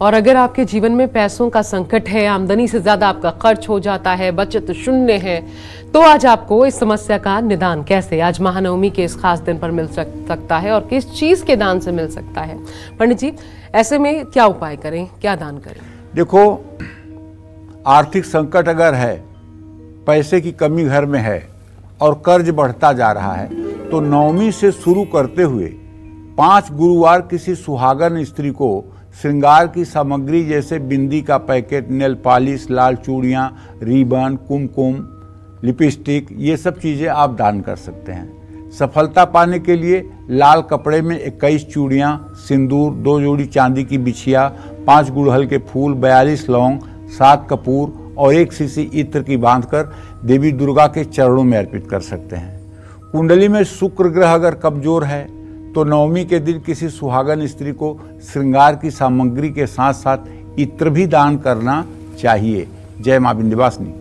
और अगर आपके जीवन में पैसों का संकट है, आमदनी से ज़्यादा आपका खर्च हो जाता है, बचत शून्य है तो आज आपको इस समस्या का निदान कैसे, आज महानवमी के इस खास दिन पर मिल सकता है और किस चीज़ के दान से मिल सकता है? पंडित जी, ऐसे में क्या उपाय करें, क्या दान करें? देखो, आर्थिक संकट अगर है, पैसे की कमी घर में है और कर्ज बढ़ता जा रहा है। तो नवमी से शुरू करते हुए पाँच गुरुवार किसी सुहागन स्त्री को श्रृंगार की सामग्री जैसे बिंदी का पैकेट, नेल पॉलिश, लाल चूड़ियाँ, रिबन, कुमकुम, लिपस्टिक, ये सब चीज़ें आप दान कर सकते हैं। सफलता पाने के लिए लाल कपड़े में इक्कीस चूड़ियाँ, सिंदूर, दो जोड़ी चांदी की बिछिया, पाँच गुड़हल के फूल, बयालीस लौंग, सात कपूर और एक शीशी इत्र की बांधकर देवी दुर्गा के चरणों में अर्पित कर सकते हैं। कुंडली में शुक्र ग्रह अगर कमज़ोर है तो नवमी के दिन किसी सुहागन स्त्री को श्रृंगार की सामग्री के साथ साथ इत्र भी दान करना चाहिए। जय माँ विंध्यवासिनी